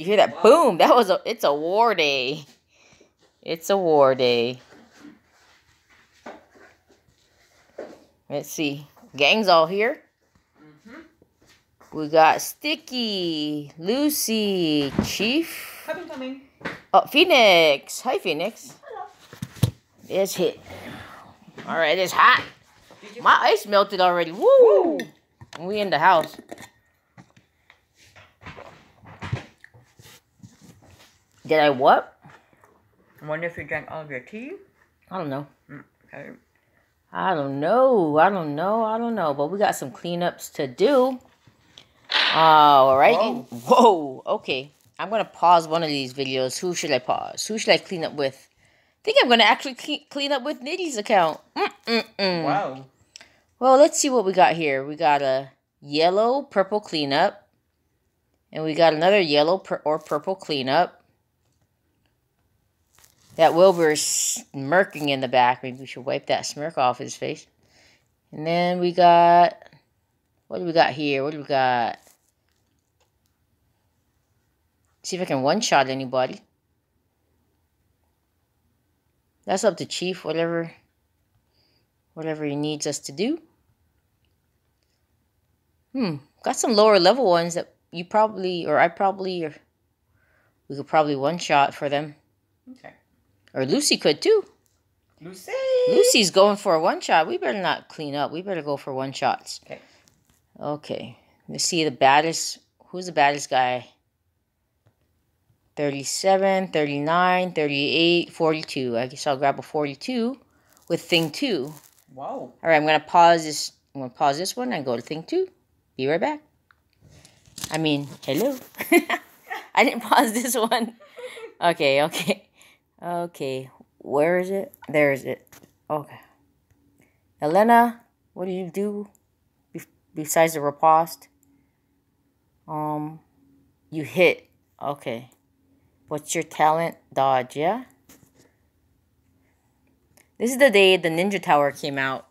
you hear that boom? That was a. It's a war day. It's a war day. Let's see. Gang's all here. We got Sticky, Lucy, Chief. Coming, coming. Oh, Phoenix. Hi, Phoenix. Hello. It's hit. All right, it's hot. My ice melted already. Woo! We in the house. Did I what? I wonder if you drank all of your tea. I don't know. Mm, okay. I don't know. I don't know. I don't know. But we got some cleanups to do. All right. Whoa. Whoa. Okay. I'm gonna pause one of these videos. Who should I pause? Who should I clean up with? I think I'm gonna actually cle- clean up with Nitty's account. Mm-mm-mm. Wow. Well, let's see what we got here. We got a yellow purple cleanup. And we got another yellow pur- or purple cleanup. That Wilbur's smirking in the back. Maybe we should wipe that smirk off his face. And then we got. What do we got here? What do we got? See if I can one shot anybody. That's up to Chief, whatever whatever he needs us to do. Hmm, got some lower level ones that you probably, or I probably, or we could probably one shot for them. Okay. Or Lucy could too. Lucy. Lucy's going for a one shot. We better not clean up. We better go for one shots. Okay. Okay. Let's see the baddest. Who's the baddest guy? 37, 39, 38, 42. I guess I'll grab a 42 with thing two. Whoa. All right, I'm gonna pause this. I'm gonna pause this one and go to thing two. Be right back. I mean, hello. I didn't pause this one. Okay, okay, okay. Where is it? There is it. Okay. Elena, what do you do be- besides the riposte? Um, you hit. Okay. What's your talent? Dodge, yeah? This is the day the Ninja Tower came out.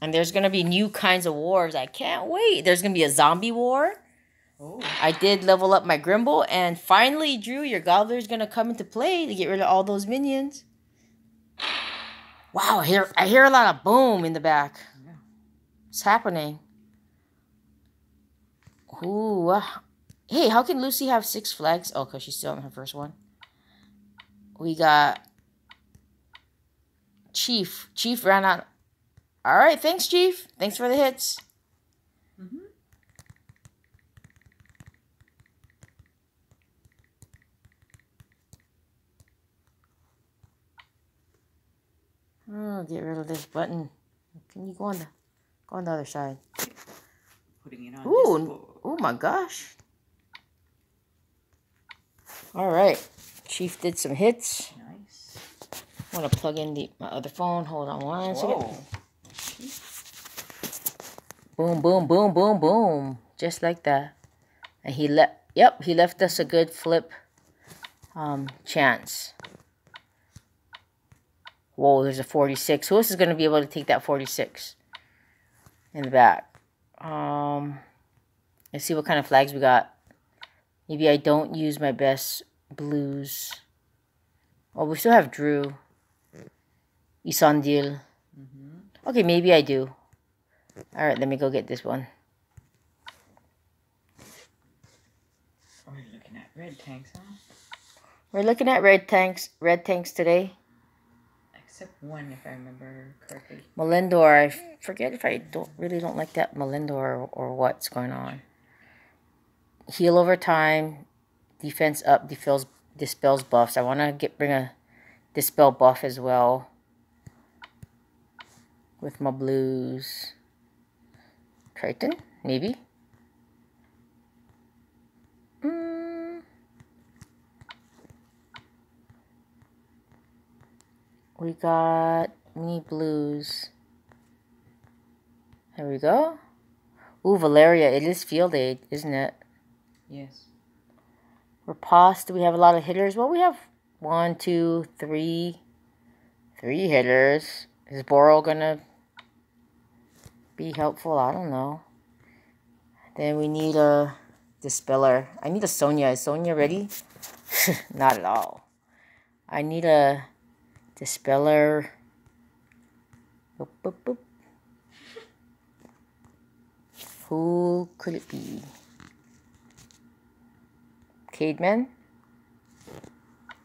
And there's going to be new kinds of wars. I can't wait. There's going to be a zombie war. I did level up my Grimble. And finally, Drew, your Gobbler is going to come into play to get rid of all those minions. Wow, I hear, I hear a lot of boom in the back. Yeah. What's happening? Ooh. uh, hey, how can Lucy have six flags? Oh, because she's still on her first one. We got Chief. Chief ran out. All right, thanks, Chief. Thanks for the hits. Mm-hmm. Oh, get rid of this button. Can you go on the go on the other side? Putting it on Ooh, oh my gosh. All right, Chief did some hits. Nice. I'm gonna plug in the my other phone. Hold on one second. Whoa. Boom, boom, boom, boom, boom. Just like that. And he left, yep, he left us a good flip um, chance. Whoa, there's a 46. Who else is going to be able to take that 46 in the back? Um, let's see what kind of flags we got. Maybe I don't use my best blues. Oh, we still have Drew. Isandil. Mm-hmm. Okay, maybe I do. All right, let me go get this one. You're looking at red tanks, huh? We're looking at red tanks, red tanks today. Except one, if I remember correctly. Melendor, I forget if I don't really don't like that Melendor or, or what's going on. Heal over time, defense up, dispels dispels buffs. I want to get bring a dispel buff as well with my blues. Triton, maybe. We got mini blues. There we go. Ooh, Valeria, it is field aid, isn't it? Yes. Riposte, do we have a lot of hitters? Well, we have one, two, three, three hitters. Is Boro gonna be helpful? I don't know. Then we need a Dispeller. I need a Sonia. Is Sonia ready? Not at all. I need a Dispeller. Boop, boop, boop. Who could it be? Cademan?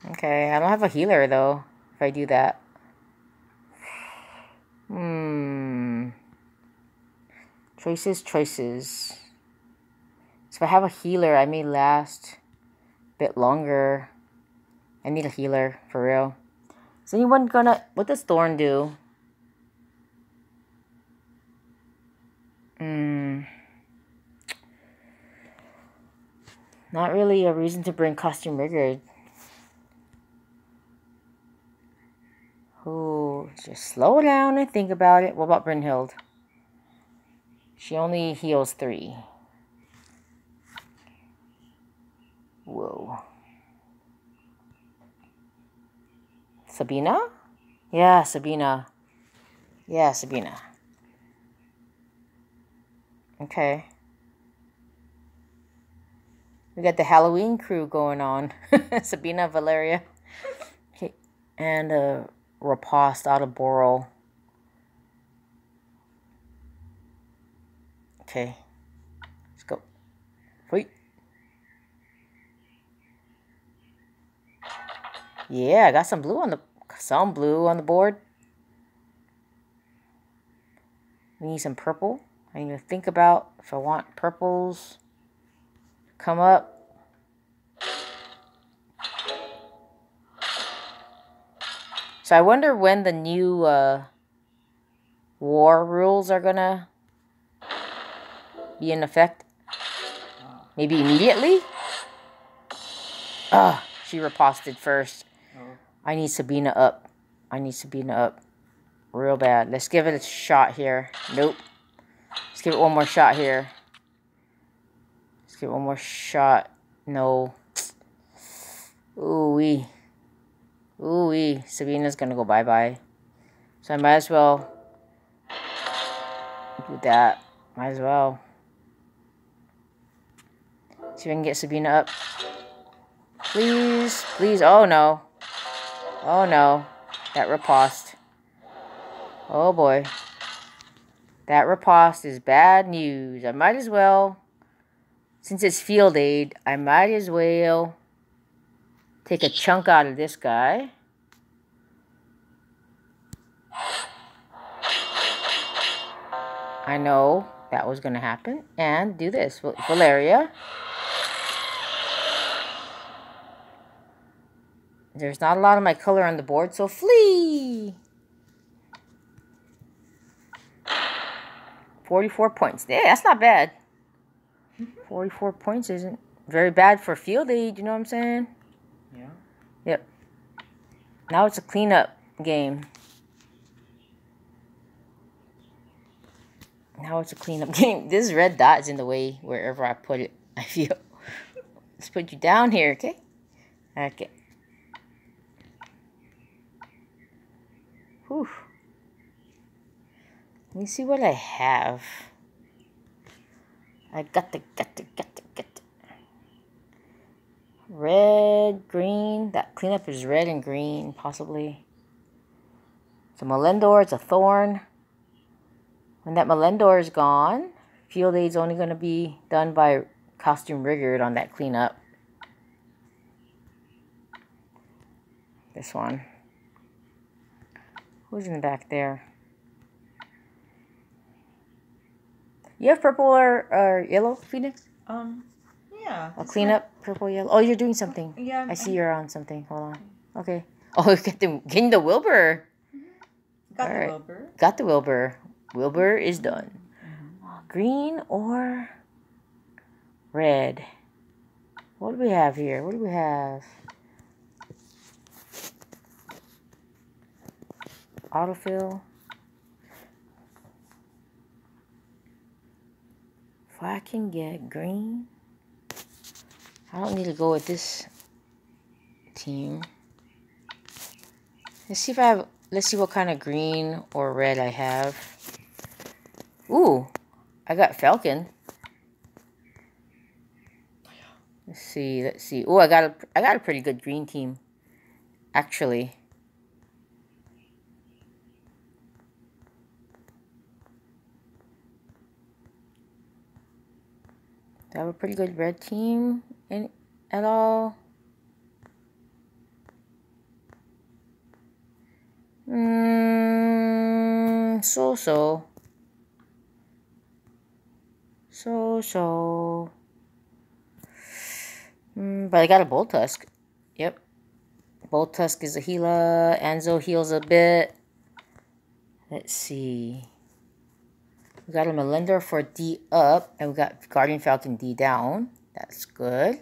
Okay, I don't have a healer though, if I do that. Hmm. Choices, choices. So if I have a healer, I may last a bit longer. I need a healer, for real. Is anyone gonna... What does Thorn do? Hmm. Not really a reason to bring Costume Rigard. Oh, just slow down and think about it. What about Brynhild? She only heals three. Whoa. Sabina? Yeah, Sabina. Yeah, Sabina. Okay. We got the Halloween crew going on. Sabina, Valeria. Okay. And uh, Riposte out of Boral. Okay. Let's go. Wait. Yeah, I got some blue on the some blue on the board. We need some purple. I need to think about if I want purples come up. So I wonder when the new uh, war rules are gonna be in effect. Maybe immediately? Ah, she riposted first. I need Sabina up. I need Sabina up. Real bad. Let's give it a shot here. Nope. Let's give it one more shot here. Let's get one more shot. No. Ooh-wee. Ooh-wee. Sabina's gonna go bye-bye. So I might as well do that. Might as well. See if I can get Sabina up. Please. Please. Oh, no. Oh, no. That riposte. Oh, boy. That riposte is bad news. I might as well since it's field aid, I might as well take a chunk out of this guy. I know that was going to happen. And do this. Valeria. There's not a lot of my color on the board, so flee! 44 points. Yeah, that's not bad. 44 points isn't very bad for field aid, you know what I'm saying? Yeah. Yep. Now it's a cleanup game. Now it's a cleanup game. This red dot is in the way wherever I put it, I feel. Let's put you down here, okay? Okay. Whew. Let me see what I have. I got the, got the, got the, got the. Red, green. That cleanup is red and green, possibly. It's a Melendor, it's a Thorn. When that Melendor is gone, field aid's only going to be done by costume rigged on that cleanup. This one. Who's in the back there? You have purple or, or yellow, Phoenix? Um, yeah. I'll clean up purple, yellow. Oh, you're doing something. Yeah. I see you're on something. Hold on. Okay. Oh, get the getting the Wilbur. Got All the right. Wilbur. Got the Wilbur. Wilbur is done. Mm-hmm. Green or red? What do we have here? What do we have? Autofill. If I can get green, I don't need to go with this team. Let's see if I have, let's see what kind of green or red I have. Ooh, I got Falcon. Let's see, let's see. Oh, I got a, I got a pretty good green team, actually. I have a pretty good red team in at all? Mmm, so so. So so. Mm, but I got a Boldtusk. Yep. Boldtusk is a healer. Anzo heals a bit. Let's see. We got a Melinda for D up, and we got Guardian Falcon D down. That's good.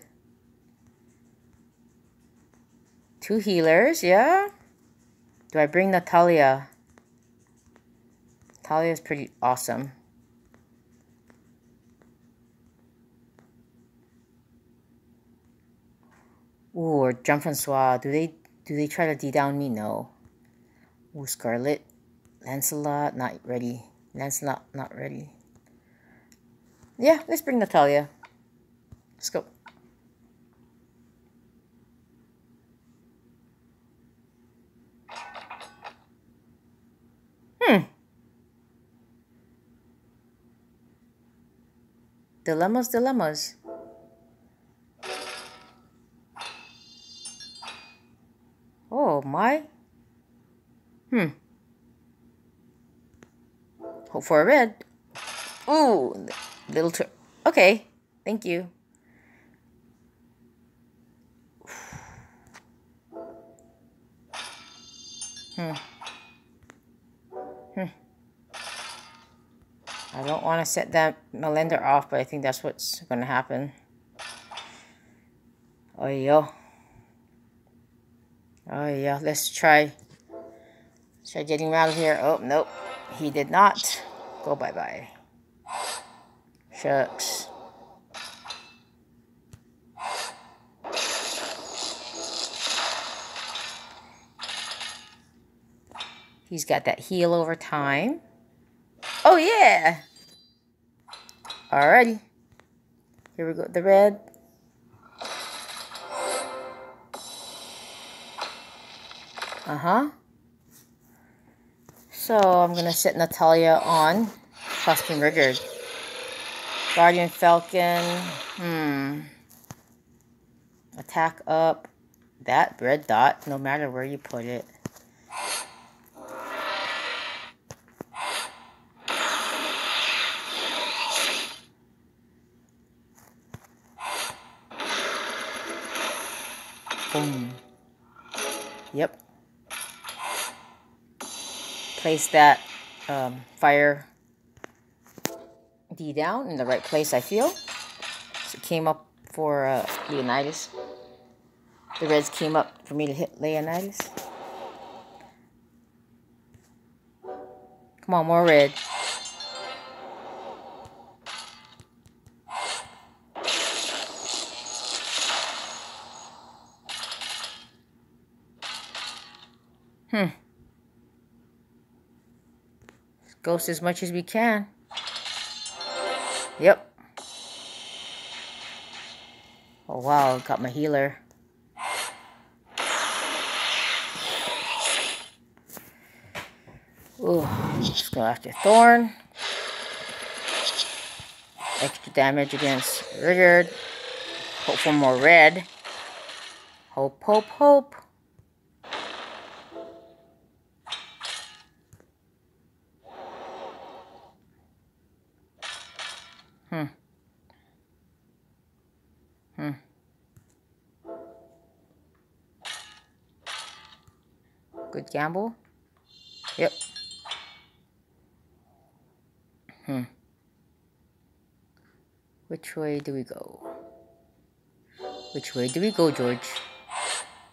Two healers, yeah. Do I bring Natalia? Natalia is pretty awesome. Ooh, or Jean-Francois. Do they do they try to D down me? No. Ooh, Scarlet. Lancelot, not ready. Lancelot, not ready. Yeah, let's bring Natalia. Let's go. Hmm. Dilemmas, dilemmas. Oh my. Hmm. Hope for a red. Ooh, little tur- Okay, thank you. Hmm. Hmm. I don't want to set that Melinda off, but I think that's what's going to happen. Oh, yo. Oh yeah, let's try. Let's try getting him out of here. Oh, nope. He did not. Go bye-bye. Shucks. He's got that heal over time. Oh, yeah. Alrighty. Here we go. The red. Uh-huh. So I'm going to set Natalia on Custom Riggered. Guardian Falcon. Hmm. Attack up. That red dot, no matter where you put it. Boom. Yep place that um, fire D down in the right place, I feel. So it came up for uh, Leonidas. The reds came up for me to hit Leonidas. Come on, more red. Ghost as much as we can. Yep. Oh wow, got my healer. Ooh, let's go after Thorn. Extra damage against Rigard. Hope for more red. Hope, hope, hope. Hmm. Good gamble. Yep. Hmm. Which way do we go? Which way do we go, George?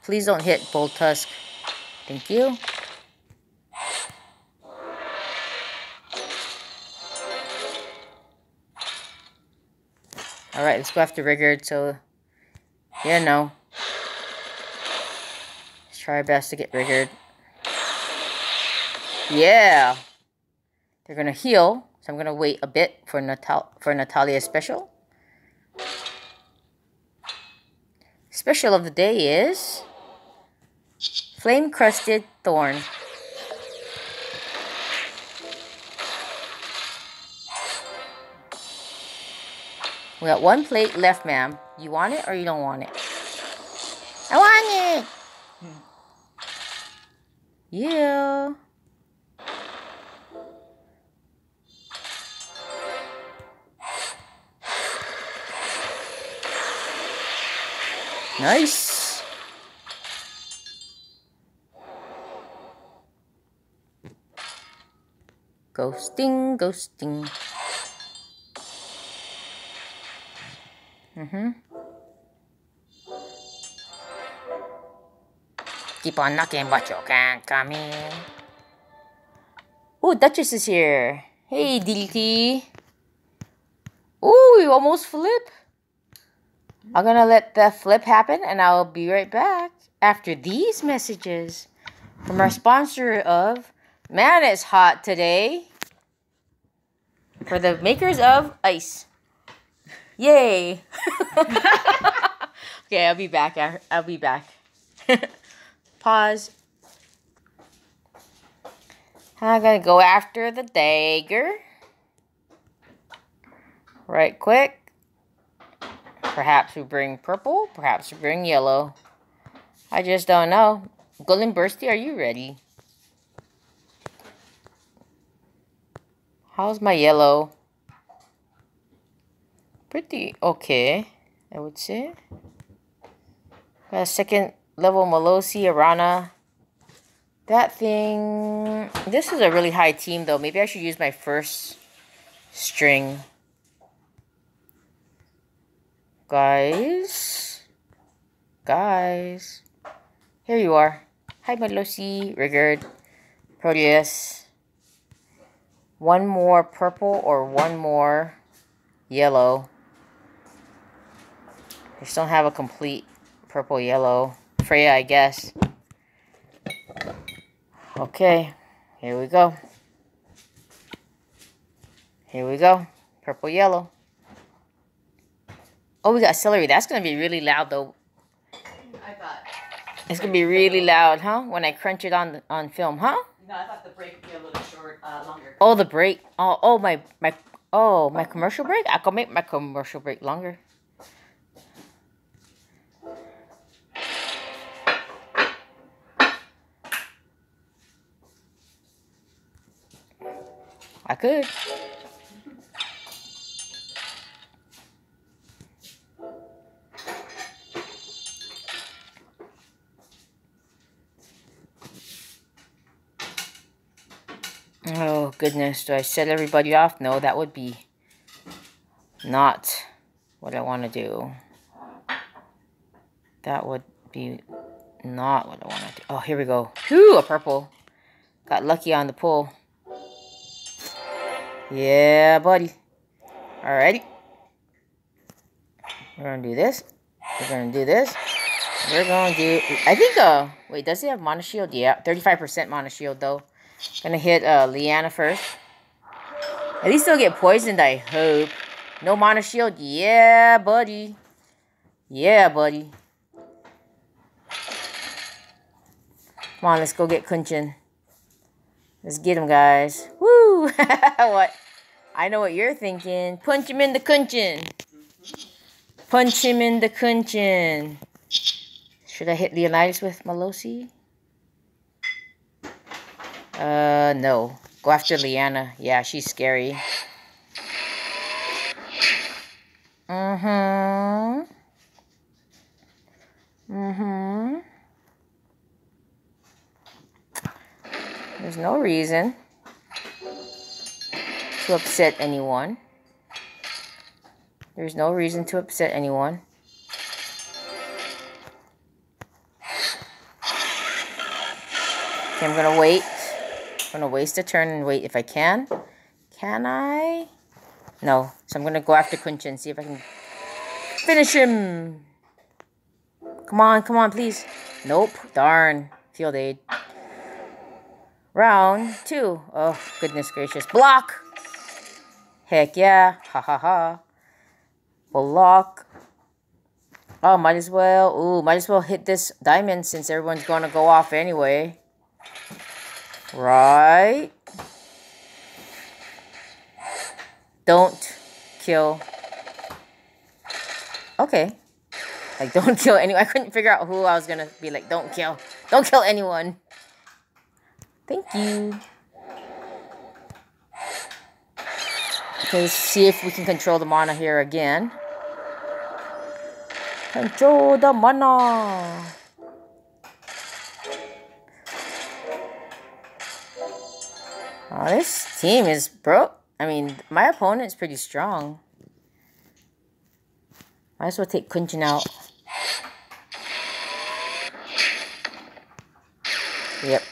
Please don't hit Boldtusk. Thank you. Alright, let's go after Riggered, so... Yeah, no. Let's try our best to get Riggered. Yeah! They're gonna heal, so I'm gonna wait a bit for Natal for Natalia special. Special of the day is Flame Crusted Thorn. We got one plate left, ma'am. You want it or you don't want it? I want it! Yeah. Nice. Ghosting, ghosting. Mm-hmm. Keep on knocking, but you can't come in. Oh, Duchess is here. Hey, Dilty. Oh, you almost flip. I'm gonna let the flip happen and I'll be right back after these messages from our sponsor of Man It's Hot Today for the makers of ice. Yay! okay, I'll be back. I'll be back. Pause. I'm gonna go after the dagger. Right quick. Perhaps we bring purple. Perhaps we bring yellow. I just don't know. Golden Bursty, are you ready? How's my yellow? Pretty okay, I would say. Got second level Melosi, Arana. That thing... This is a really high team, though. Maybe I should use my first string. Guys. Guys. Here you are. Hi, Melosi, Rigard, Proteus. One more purple or one more yellow. I just don't have a complete purple yellow. Freya, I guess. Okay, here we go. Here we go. Purple yellow. Oh, we got celery. That's going to be really loud, though. I thought. It's going to be really loud, huh? When I crunch it on on film, huh? No, I thought the break would be a little short, uh, longer. Oh, the break. Oh, oh, my, my, oh, my commercial break? I can make my commercial break longer. I could. Oh, goodness. Do I set everybody off? No, that would be not what I want to do. That would be not what I want to do. Oh, here we go. Whew, a purple. Got lucky on the pull. Yeah, buddy. Alrighty. We're to do this. We're to do this. We're to do... I think, uh... Wait, does he have Mana Shield? Yeah, 35% Mana Shield, though. Gonna hit uh, Leanna first. At least they'll get poisoned, I hope. No Mana Shield? Yeah, buddy. Yeah, buddy. Come on, let's go get Kunchen. Let's get him, guys. Woo! what? I know what you're thinking. Punch him in the Kunchen. Punch him in the Kunchen. Should I hit Leonidas with Melosi? Uh, no. Go after Leanna. Yeah, she's scary. Mm-hmm. Mm-hmm. There's no reason to upset anyone. There's no reason to upset anyone. Okay, I'm gonna wait. I'm gonna waste a turn and wait if I can. Can I? No. So I'm gonna go after Kunchen, see if I can finish him. Come on, come on, please. Nope. Darn. Field aid. Round two. Oh, goodness gracious. Block! Heck yeah. Ha ha ha. Block. Oh, might as well. Ooh, might as well hit this diamond since everyone's going to go off anyway. Right. Don't kill. Okay. Like, don't kill anyone. I couldn't figure out who I was going to be like, don't kill. Don't kill anyone. Thank you. Let's see if we can control the mana here again. Control the mana. Oh, this team is broke. I mean, my opponent's pretty strong. Might as well take Kunchen out. Yep.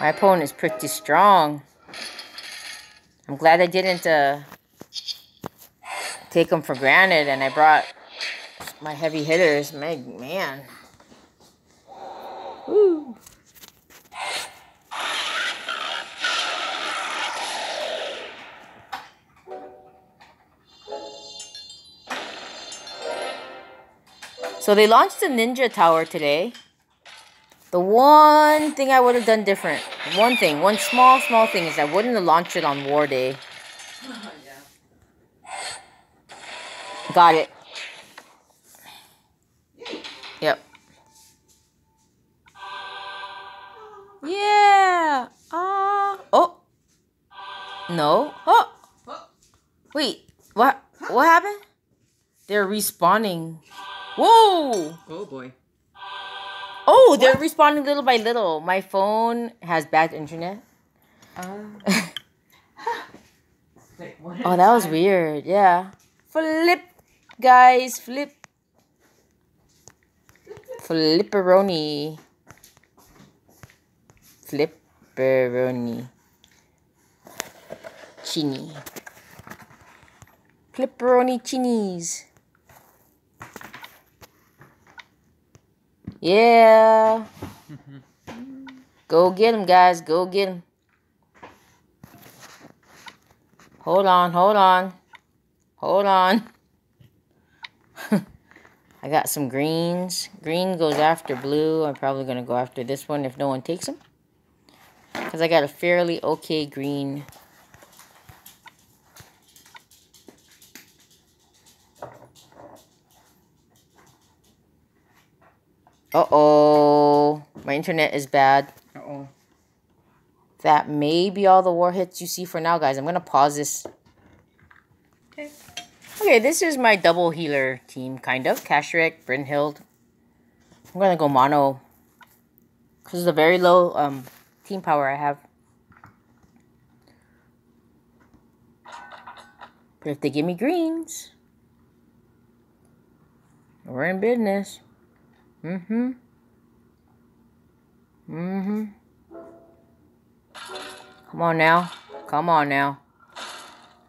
My opponent is pretty strong. I'm glad I didn't uh, take them for granted and I brought my heavy hitters. My, man. Woo. So they launched the Ninja Tower today. The one thing I would have done different, one thing, one small, small thing is I wouldn't have launched it on War Day. Got it. Yep. Yeah. Ah. Uh, oh. No. Oh. Wait. What? What happened? They're respawning. Whoa. Oh boy. Oh, they're responding little by little. My phone has bad internet. Uh, wait, what Oh, that was weird. Yeah. Flip, guys. Flip. Flipperoni. Flipperoni. Chini. Flipperoni chinies. Yeah. Go get him, guys. Go get him. Hold on, hold on. Hold on. I got some greens. Green goes after blue. I'm probably going to go after this one if no one takes them. Because I got a fairly okay green. Uh-oh. My internet is bad. Uh-oh. That may be all the war hits you see for now, guys. I'm going to pause this. Okay. Okay, this is my double healer team, kind of. Kashhrek, Brynhild. I'm going to go mono. Because of the very low um, team power I have. But if they give me greens, we're in business. Mm-hmm. Mm-hmm. Come on now. Come on now.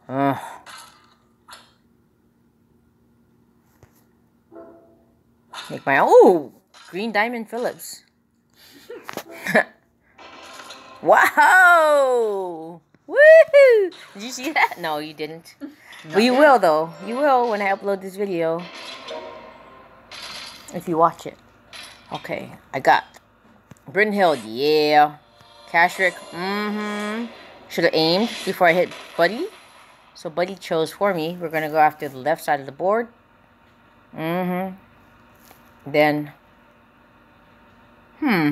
Ugh. Make my oh green diamond Phillips. wow! Woohoo! Did you see that? No, you didn't. Well, you will though. You will when I upload this video. If you watch it. Okay, I got Brynhild, yeah. Kashhrek, mm-hmm. Should have aimed before I hit Buddy. So Buddy chose for me. We're gonna go after the left side of the board. Mm-hmm. Then, hmm.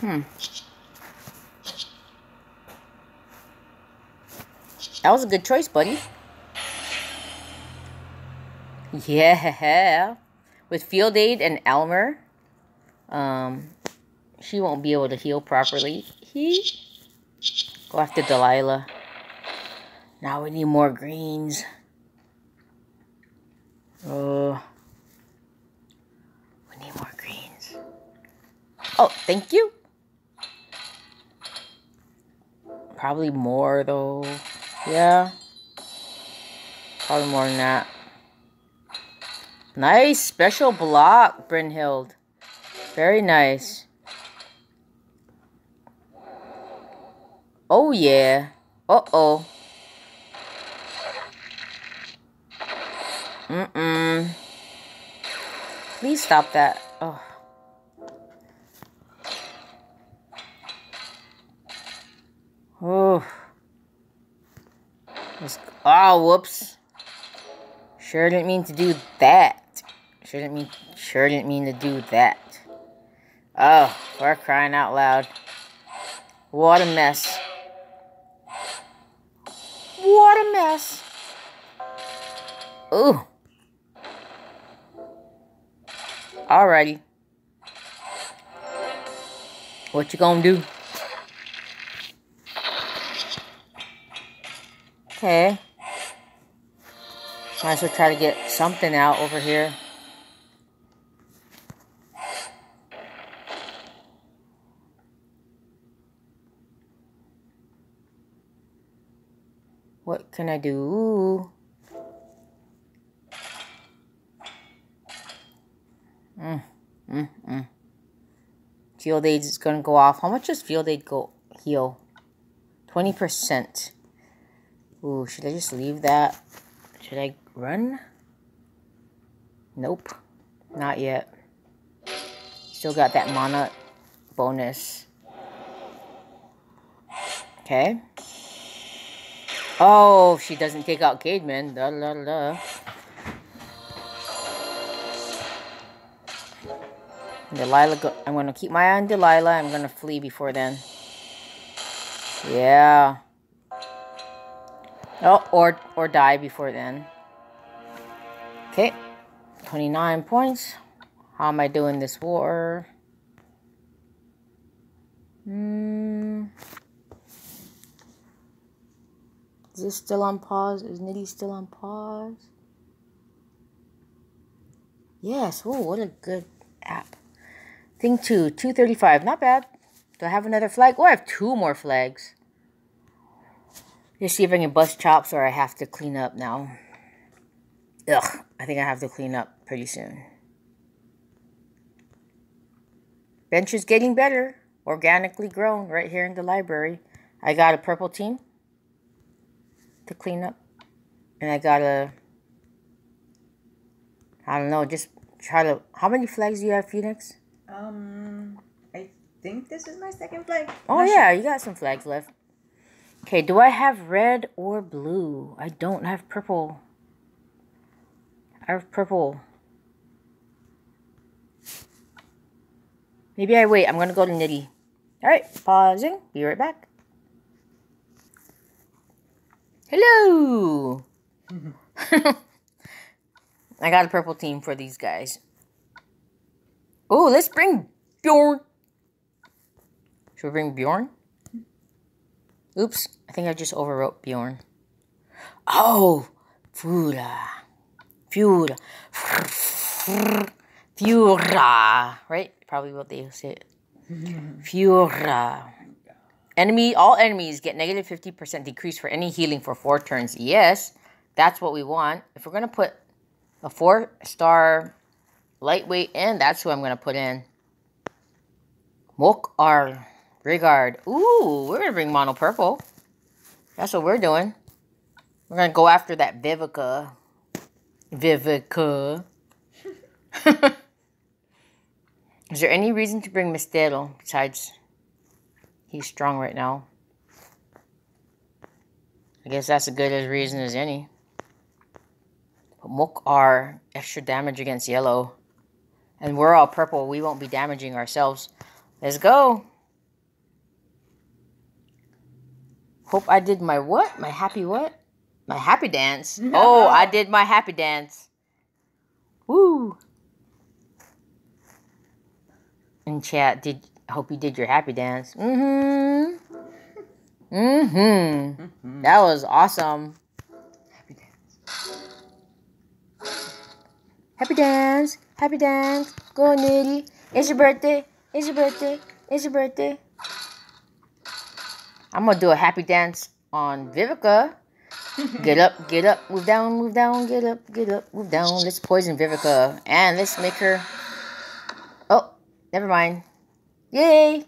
Hmm. That was a good choice, buddy. Yeah. With Field Aid and Elmer, um, she won't be able to heal properly. He go after Delilah. Now we need more greens. Oh, we need more greens. Oh, thank you. Probably more though. Yeah. Probably more than that. Nice special block, Brynhild. Very nice. Oh yeah. Uh-oh. Mm-mm. Please stop that. Oh. Oh. Let's, oh, whoops. Sure didn't mean to do that. Sure didn't mean sure didn't mean to do that. Oh, we're crying out loud. What a mess. What a mess. Ooh. Alrighty. What you gonna do? Okay. Might as well try to get something out over here. What can I do? Mm, mm, mm. Field aid is gonna go off. How much does field aid go heal? 20%. Ooh, should I just leave that? Should I run? Nope. Not yet. Still got that mana bonus. Okay. Oh, she doesn't take out Cademan. Da, da, da. Delilah, go I'm going to keep my eye on Delilah. I'm going to flee before then. Yeah. Oh, or, or die before then. Okay. 29 points. How am I doing this war? Hmm. Is this still on pause? Is Nitty still on pause? Yes. Oh, what a good app. Thing two, 235. Not bad. Do I have another flag? Oh, I have two more flags. Just see if I can bust chops or I have to clean up now. Ugh, I think I have to clean up pretty soon. Bench is getting better. Organically grown right here in the library. I got a purple team to clean up. And I gotta, I don't know, just try to, how many flags do you have, Phoenix? Um, I think this is my second flag. Oh Not yeah, you got some flags left. Okay, do I have red or blue? I don't have purple. I have purple. Maybe I wait. I'm gonna go to Nitty. Alright, pausing. Be right back. Hello! I got a purple team for these guys. Oh, let's bring Bjorn. Should we bring Bjorn? Oops, I think I just overwrote Bjorn. Oh, Fura. Fura. Fura. Right? Probably what they say. Fura. Enemy, all enemies get negative 50% decrease for any healing for four turns. Yes, that's what we want. If we're going to put a four star lightweight in, that's who I'm going to put in. Mok. Rigard. Ooh, we're going to bring mono purple. That's what we're doing. We're going to go after that Vivica. Vivica. Is there any reason to bring Mistero besides he's strong right now? I guess that's as good a reason as any. But Mook are extra damage against yellow. And we're all purple. We won't be damaging ourselves. Let's go. Hope I did my what? My happy what? My happy dance. Oh, I did my happy dance. Woo. In chat, did hope you did your happy dance. Mm-hmm. Mm-hmm. That was awesome. Happy dance. Happy dance. Happy dance. Go Nitty. It's your birthday. It's your birthday. It's your birthday. I'm gonna do a happy dance on Vivica. Get up, get up, move down, move down, get up, get up, move down. Let's poison Vivica. And let's make her. Oh, never mind. Yay!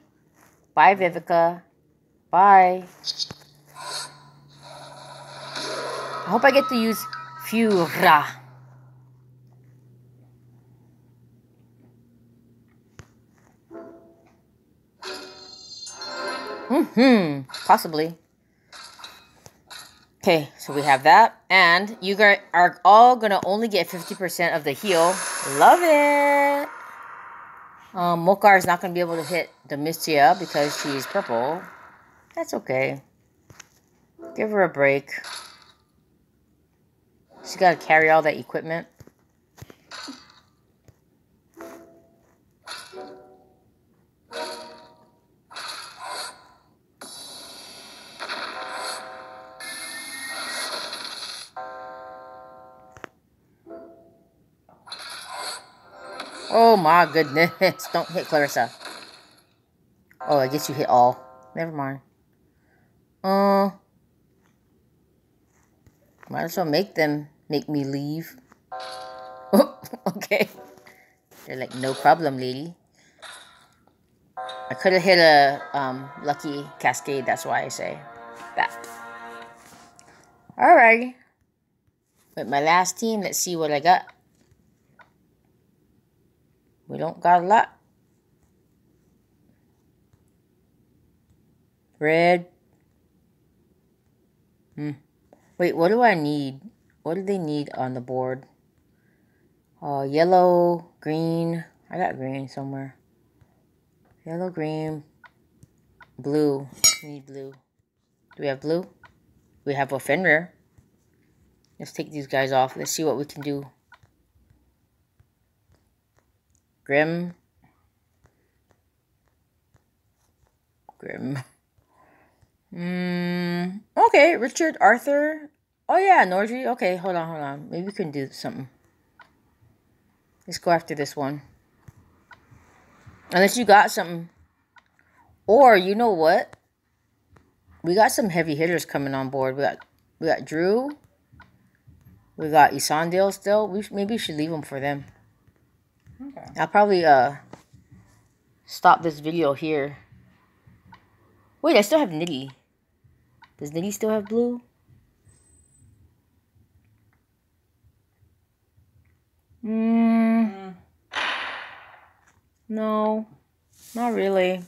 Bye, Vivica. Bye. I hope I get to use Fura. Mm-hmm. Possibly. Okay, so we have that. And you are all going to only get 50% of the heal. Love it. Um, Mok-Arr is not going to be able to hit Domitia because she's purple. That's okay. Give her a break. She's got to carry all that equipment. Oh my goodness. Don't hit Clarissa. Oh, I guess you hit all. Never mind. Uh, might as well make them make me leave. okay. They're like, no problem, lady. I could have hit a um, lucky cascade. That's why I say that. Alrighty. With my last team, let's see what I got. We don't got a lot. Red. Hmm. Wait, what do I need? What do they need on the board? Uh, yellow, green. I got green somewhere. Yellow, green, blue. We need blue. Do we have blue? We have a Fenrir. Let's take these guys off. Let's see what we can do. Grim. Grim. Hmm. Okay, Richard, Arthur. Oh yeah, Nordry. Okay, hold on, hold on. Maybe we can do something. Let's go after this one. Unless you got something. Or you know what? We got some heavy hitters coming on board. We got we got Drew. We got Isandale still. We maybe we should leave them for them. Okay. I'll probably uh stop this video here. Wait, I still have Niddy. Does Niddy still have blue? Mm. No, not really.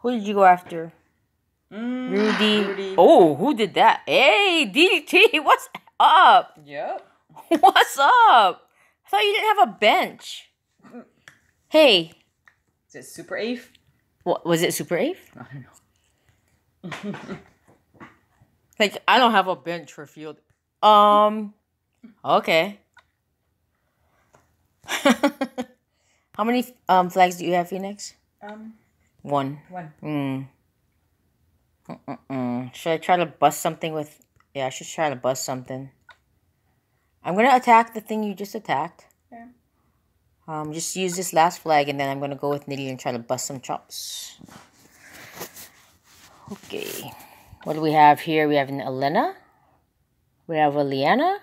Who did you go after? Mm, Rudy. Rudy. Oh, who did that? Hey, DDT, what's up? Yep. What's up? I thought you didn't have a bench. Hey. Is it Super Ape? What was it? Super Ape? I don't know. like I don't have a bench for field. Um. Okay. How many um flags do you have, Phoenix? Um. One. One. Hmm. Mm-mm. Should I try to bust something with? Yeah, I should try to bust something. I'm gonna attack the thing you just attacked. Yeah. Um, just use this last flag, and then I'm gonna go with Niddy and try to bust some chops. Okay. What do we have here? We have an Elena. We have a Liana.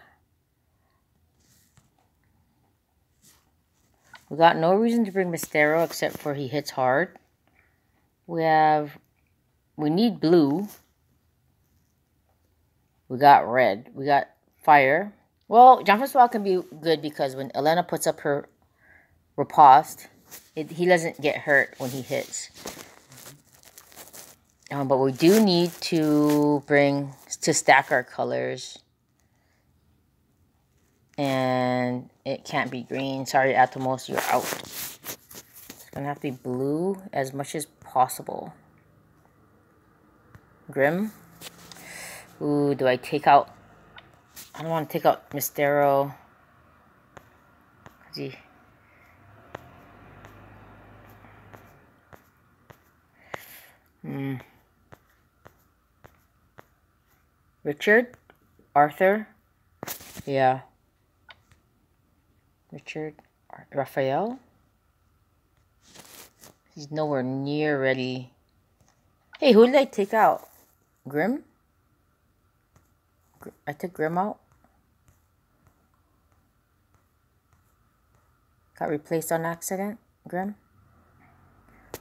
We got no reason to bring Mystero except for he hits hard. We have... We need blue. We got red. We got fire. Well, Jean-Francois can be good because when Elena puts up her riposte, it, he doesn't get hurt when he hits. Um, but we do need to bring, to stack our colors. And it can't be green. Sorry, Atomos, you're out. It's to have to be blue as much as possible. Grim. Ooh, do I take out I don't want to take out Mystero. He... Hmm. Richard? Arthur? Yeah. Richard? Raphael? He's nowhere near ready. Hey, who did I take out? Grim? I took Grim out? Got replaced on accident, Grim?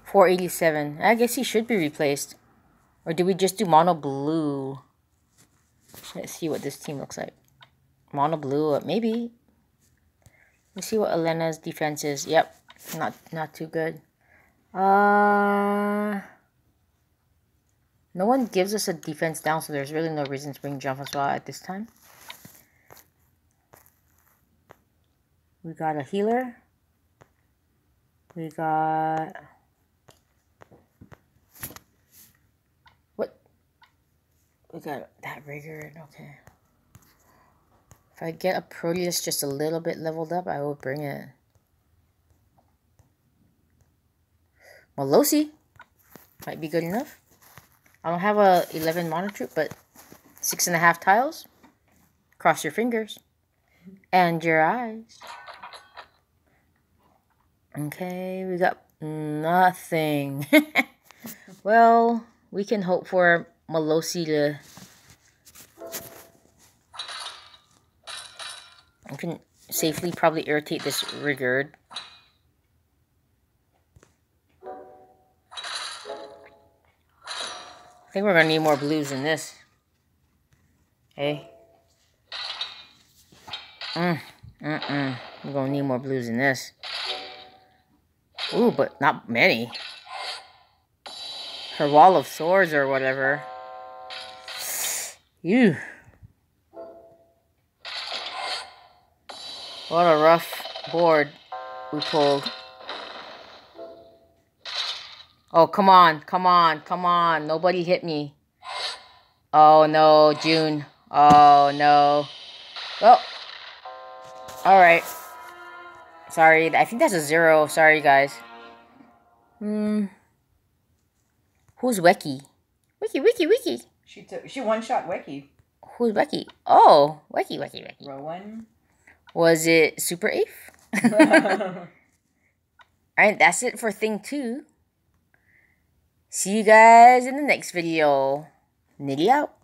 487. I guess he should be replaced. Or did we just do mono blue? Let's see what this team looks like. Mono blue, uh, maybe. Let's see what Elena's defense is. Yep, not not too good. Uh, no one gives us a defense down, so there's really no reason to bring Jean-Francois at this time. We got a healer. We got... What? We got that rigor. Okay. If I get a Proteus just a little bit leveled up, I will bring it. Melosi might be good enough. I don't have a 11 mono troop, but six and a half tiles. Cross your fingers and your eyes. Okay, we got nothing. well, we can hope for Melosi to... I can safely probably irritate this Rigard. I think we're going to need more blues than this. Hey. Mm, mm-mm. We're to need more blues than this. Ooh, but not many. Her wall of swords or whatever. You. What a rough board we pulled. Oh, come on, come on, come on. Nobody hit me. Oh, no, June. Oh, no. Oh. Well, alright. Sorry, I think that's a zero. Sorry, guys. Hmm. Who's Weki? Wiki, Wiki, Wiki. She took. She one shot Weki. Who's Weki? Oh, Weki, Weki, Weki. Rowan. Was it Super Ape? Alright, that's it for thing two. See you guys in the next video. Niddy out.